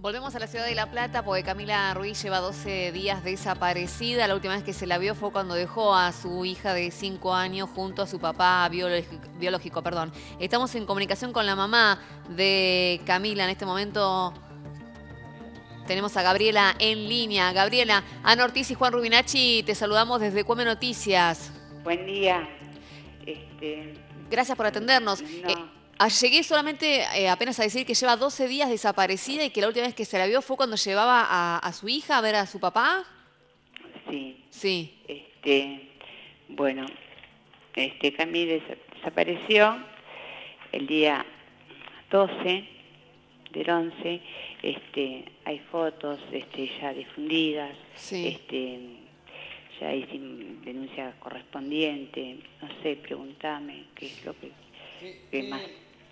Volvemos a la ciudad de La Plata porque Camila Ruiz lleva 12 días desaparecida. La última vez que se la vio fue cuando dejó a su hija de 5 años junto a su papá biológico, biológico. Perdón. Estamos en comunicación con la mamá de Camila. En este momento tenemos a Gabriela en línea. Gabriela, Ana Ortiz y Juan Rubinacci, te saludamos desde Cueme Noticias. Buen día. Este, Gracias por atendernos. No. Eh, llegué solamente eh, apenas a decir que lleva 12 días desaparecida y que la última vez que se la vio fue cuando llevaba a, a su hija a ver a su papá. sí, Sí. este, bueno, este Camila des- desapareció el día 12 del 11. Este, hay fotos este, ya difundidas. Sí. Este, ya hice denuncia correspondiente. No sé, pregúntame qué es lo que, qué más.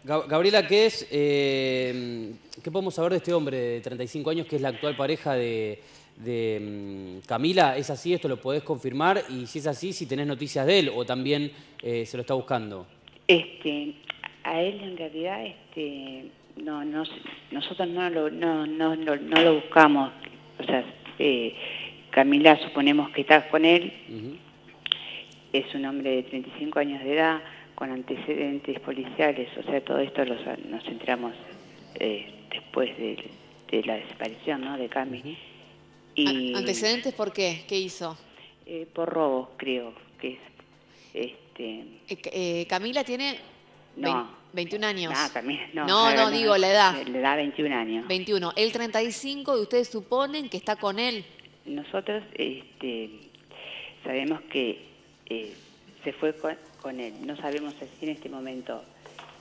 Gab- Gabriela, ¿qué es? eh, ¿Qué podemos saber de este hombre de 35 años que es la actual pareja de, de, mm, Camila? ¿Es así? ¿Esto lo podés confirmar? Y si es así, si tenés noticias de él o también eh, se lo está buscando. Este, a él en realidad, este, no, no, nosotros no lo, no, no, no, no lo buscamos. O sea, eh, Camila suponemos que está con él, es un hombre de 35 años de edad, con antecedentes policiales, o sea, todo esto los- nos enteramos eh, después de, de la desaparición, ¿no?, de Cami. Y, ¿Antecedentes por qué? ¿Qué hizo? eh, por robo, creo que es. Este, Eh, eh, Camila tiene No. vein- 21 años. Ah, Camila, no. No, no, digo la edad. Le da 21 años. 21. Él 35 y ustedes suponen que está con él. Nosotros este, sabemos que eh, se fue con, con él. No sabemos si en este momento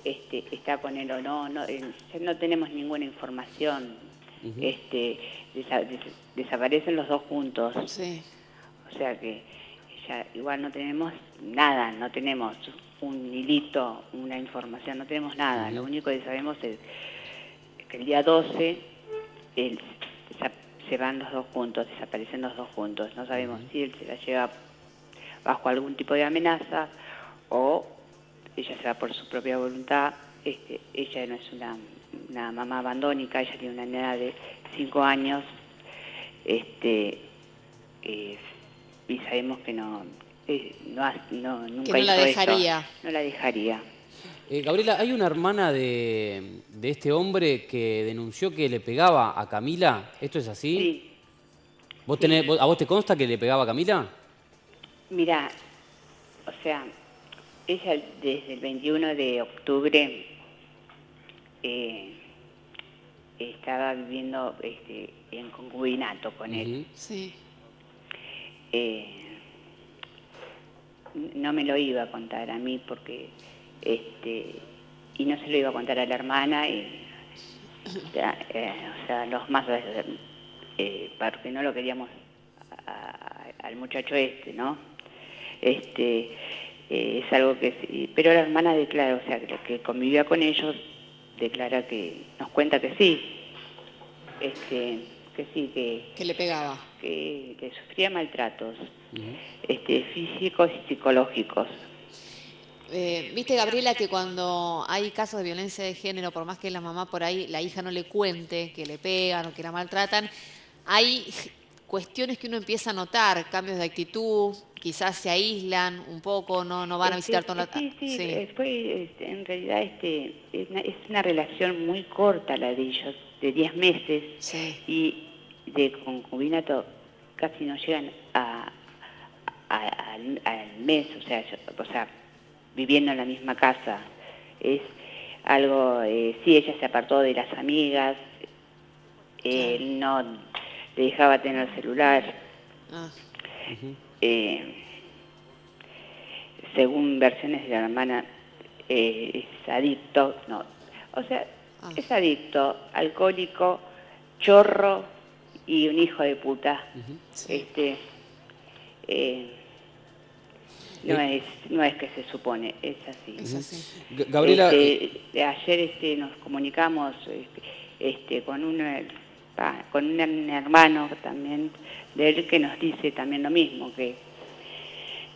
este, está con él o no. No, eh, no tenemos ninguna información. Este, desa- des- desaparecen los dos juntos. Sí. O sea que ya igual no tenemos nada, no tenemos un hilito, una información, no tenemos nada. Lo único que sabemos es que el día 12 él se van los dos juntos, desaparecen los dos juntos. No sabemos si él se la lleva bajo algún tipo de amenaza o ella se va por su propia voluntad. Este, ella no es una, una mamá abandónica, ella tiene una nena de 5 años. Este, eh, y sabemos que no, eh, no, nunca no la hizo dejaría. No la dejaría. Eh, Gabriela, ¿hay una hermana de, de este hombre que denunció que le pegaba a Camila? ¿Esto es así? Sí, ¿Vos tenés- ¿A vos te consta que le pegaba a Camila? mira, o sea, ella desde el 21 de octubre eh, estaba viviendo este, en concubinato con él. Sí. Eh, no me lo iba a contar a mí porque este y no se lo iba a contar a la hermana y ya, eh, o sea los más eh, porque no lo queríamos a- a- al muchacho este no este eh, es algo que sí, pero la hermana declara o sea que, que convivía con ellos declara que nos cuenta que sí este que sí que Que le pegaba. que, que sufría maltratos este, físicos y psicológicos. Eh, Viste, Gabriela, que cuando hay casos de violencia de género, por más que la mamá por ahí, la hija no le cuente que le pegan o que la maltratan, hay cuestiones que uno empieza a notar, cambios de actitud, quizás se aíslan un poco, no, no van a visitar toda la... Sí, sí, Sí. eh, fue, este, en realidad este, es, una, es una relación muy corta la de ellos, de 10 meses, Sí. y de concubinato casi no llegan a, a- al, al mes, o sea, yo- o sea, viviendo en la misma casa. Es algo, eh, sí, ella se apartó de las amigas, él no le dejaba tener celular, Ah, eh, según versiones de la hermana, eh, es adicto, no, o sea, Ah. es adicto, alcohólico, chorro y un hijo de puta. Sí. Este, eh, no es, no es que se supone, es así. Es así. Gabriela, Este, ayer este, nos comunicamos este, este, con, un, pa- con un hermano también de él que nos dice también lo mismo, que,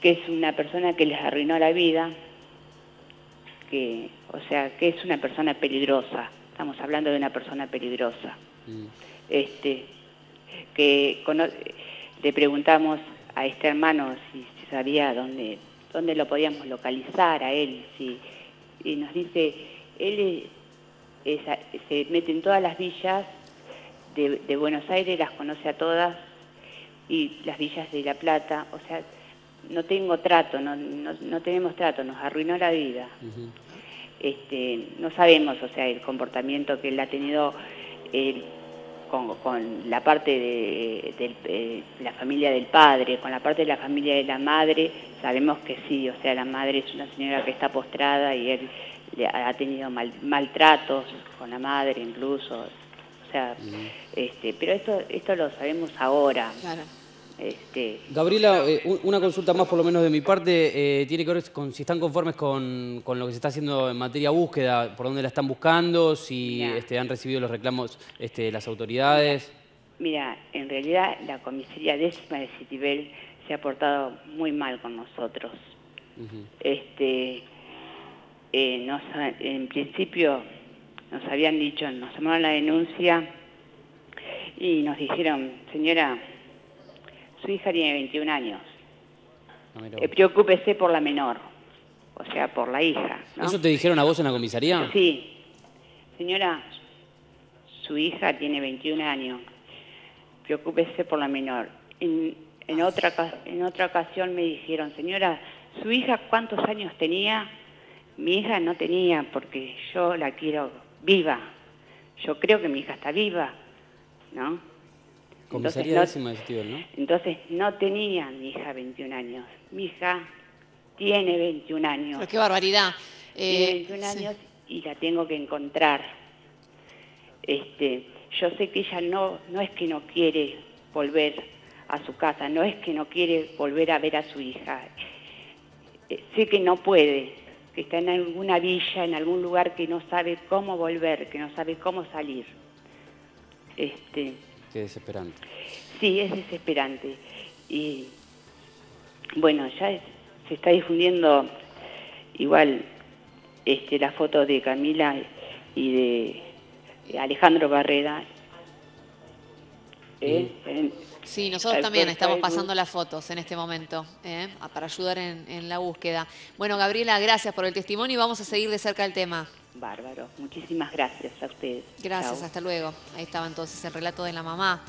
que es una persona que les arruinó la vida, que, o sea, que es una persona peligrosa. Estamos hablando de una persona peligrosa. Mm. Este, que le preguntamos a este hermano si, sabía dónde, dónde lo podíamos localizar a él, si, y nos dice, él se mete en todas las villas de, Buenos Aires, las conoce a todas, y las villas de La Plata, o sea, no tengo trato, no, no, tenemos trato, nos arruinó la vida. este, no sabemos, o sea, el comportamiento que él ha tenido con, la parte de, eh, la familia del padre, con la parte de la familia de la madre, sabemos que sí, o sea, la madre es una señora que está postrada y él ha tenido maltratos con la madre incluso, o sea, este, pero esto, esto lo sabemos ahora. Este, Gabriela, eh, una consulta más por lo menos de mi parte, eh, tiene que ver con si están conformes con, lo que se está haciendo en materia búsqueda, por dónde la están buscando, si este, han recibido los reclamos este, las autoridades. Mira, en realidad la comisaría décima de Citibel se ha portado muy mal con nosotros. este, eh, en principio nos habían dicho, nos tomaron la denuncia y nos dijeron, señora, su hija tiene 21 años. Eh, preocúpese por la menor, o sea, por la hija. ¿Eso te dijeron a vos en la comisaría? Sí. Señora, su hija tiene 21 años. Preocúpese por la menor. En, en, otra, en otra ocasión me dijeron, señora, ¿su hija cuántos años tenía? Mi hija no tenía porque yo la quiero viva. Yo creo que mi hija está viva, ¿no? Comisaría entonces, no, ¿no? Entonces no tenía mi hija 21 años. Mi hija tiene 21 años. Pero qué barbaridad. tiene 21 eh, años y la tengo que encontrar. Este, yo sé que ella no, no es que no quiere volver a su casa, no es que no quiere volver a ver a su hija. Eh, sé que no puede, que está en alguna villa, en algún lugar que no sabe cómo volver, que no sabe cómo salir. Este, Qué desesperante. Sí, es desesperante. Y bueno, ya se está difundiendo igual este, la foto de Camila y de Alejandro Barrera. ¿Eh? Sí, nosotros también estamos pasando las fotos en este momento ¿eh? para ayudar en, en, la búsqueda. Bueno, Gabriela, gracias por el testimonio y vamos a seguir de cerca el tema. Bárbaro, muchísimas gracias a ustedes. Gracias, hasta luego. Ahí estaba entonces el relato de la mamá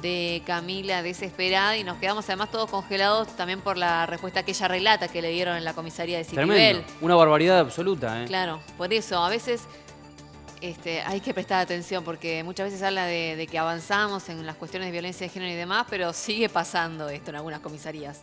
de Camila desesperada y nos quedamos además todos congelados también por la respuesta que ella relata que le dieron en la comisaría de Citibel. Una barbaridad absoluta. ¿eh? Claro, por eso a veces este, hay que prestar atención porque muchas veces habla de, que avanzamos en las cuestiones de violencia de género y demás, pero sigue pasando esto en algunas comisarías.